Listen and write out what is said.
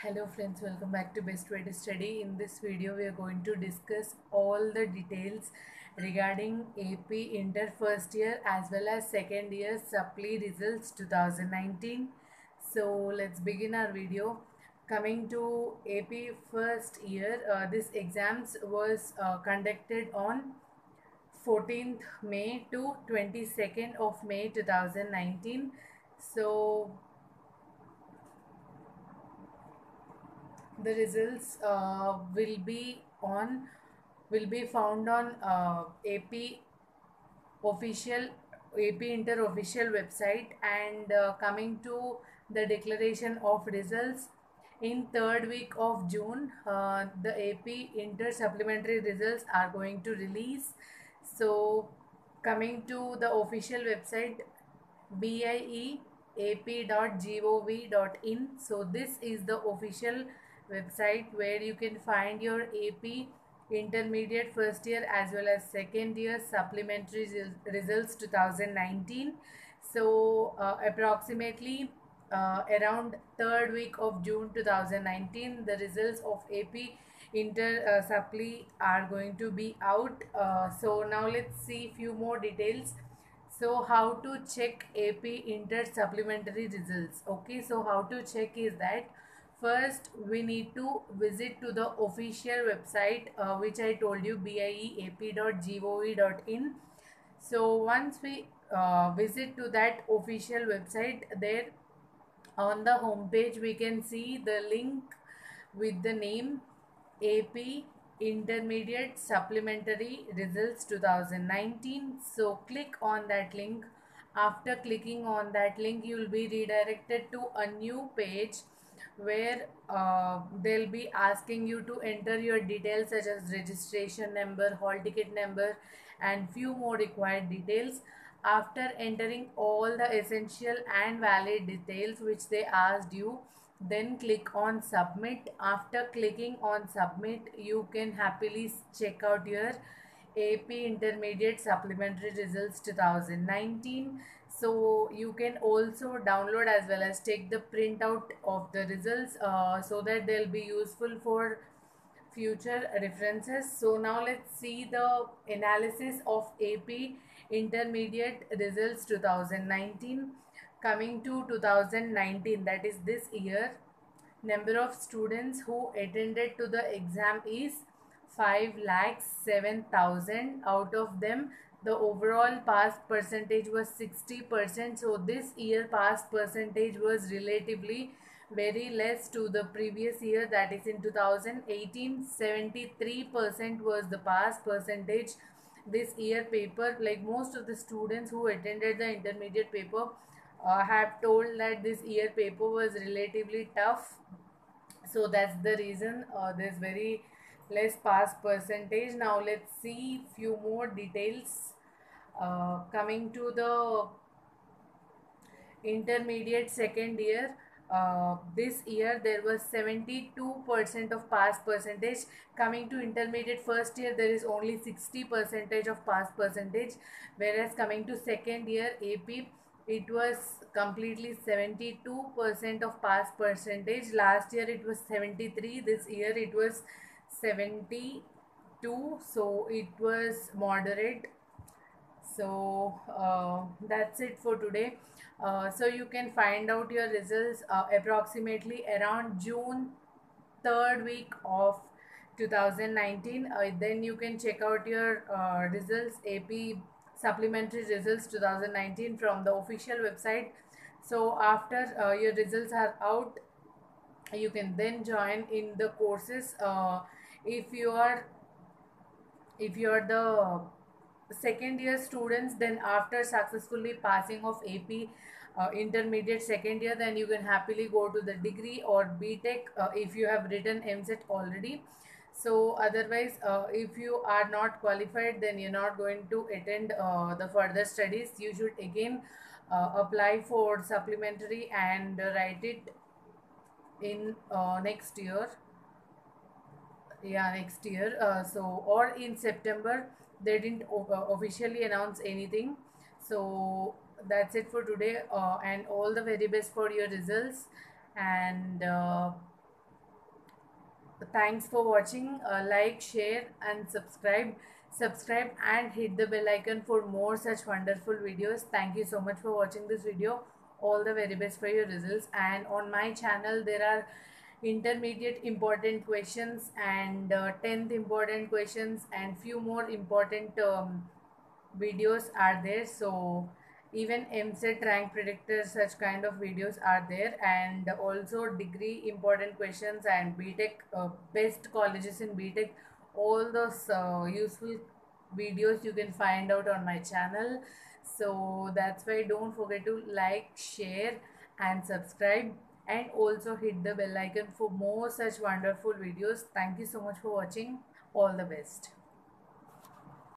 Hello friends, welcome back to Best Way to Study. In this video, we are going to discuss all the details regarding AP Inter first year as well as second year supply results 2019. So let's begin our video. Coming to AP first year, uh, this exams was uh, conducted on 14th May to 22nd of May 2019. So the results uh, will be on will be found on uh, AP official AP Inter official website and uh, coming to the declaration of results in third week of June uh, the AP Inter supplementary results are going to release. So coming to the official website bieap.gov.in so this is the official website where you can find your AP intermediate first year as well as second year supplementary results 2019 so uh, approximately uh, around third week of June 2019 the results of AP inter uh, supply are going to be out. Uh, so now let's see few more details. So how to check ap inter supplementary results? Okay so how to check is that first we need to visit to the official website uh, which i told you bieap.gov.in so once we uh, visit to that official website there on the home page we can see the link with the name ap intermediate supplementary results 2019 so click on that link. After clicking on that link you will be redirected to a new page where uh, they'll be asking you to enter your details such as registration number hall ticket number and few more required details. After entering all the essential and valid details which they asked you then click on submit. After clicking on submit you can happily check out your ap intermediate supplementary results 2019 so you can also download as well as take the printout of the results uh, so that they'll be useful for future references. So now let's see the analysis of ap intermediate results 2019 coming to 2019 that is this year number of students who attended to the exam is 5 lakhs 7000 out of them the overall pass percentage was 60% so this year pass percentage was relatively very less to the previous year. That is in 2018 73% was the pass percentage. This year paper like most of the students who attended the intermediate paper uh, have told that this year paper was relatively tough. So that's the reason uh, there's very less pass percentage. Now let's see few more details uh, coming to the intermediate second year. Uh, this year there was 72% of pass percentage. Coming to intermediate first year there is only 60 percentage of pass percentage. Whereas coming to second year ap it was completely 72% of pass percentage. Last year it was 73 this year it was 72 so it was moderate. So uh, that's it for today. Uh, so you can find out your results uh, approximately around june third week of 2019 uh, then you can check out your uh, results ap supplementary results 2019 from the official website. So after uh, your results are out you can then join in the courses if you are if you are the second year students then after successfully passing of ap uh, intermediate second year then you can happily go to the degree or btech uh, if you have written EAMCET already. So otherwise uh, if you are not qualified then you're not going to attend uh, the further studies. You should again uh, apply for supplementary and write it in uh, next year yeah next year. Uh, so or in september they didn't uh, officially announce anything. So that's it for today. Uh, and all the very best for your results. And uh, thanks for watching. Uh, like share and subscribe. Subscribe and hit the bell icon for more such wonderful videos. Thank you so much for watching this video. All the very best for your results. And on my channel there are intermediate important questions and uh, 10th important questions and few more important um, videos are there. So even EAMCET rank predictor such kind of videos are there. And also degree important questions and BTech uh, best colleges in BTech all those uh, useful videos you can find out on my channel. So that's why don't forget to like share and subscribe and also hit the bell icon for more such wonderful videos. Thank you so much for watching. All the best